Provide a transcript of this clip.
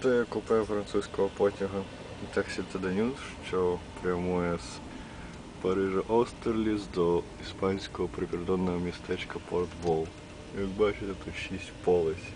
То я е, купив французького потяга Taxi to the що прямує з Парижа Остерліс до іспанського прикордонного містечка Порт Вол. Як бачите, тут 6 полисів.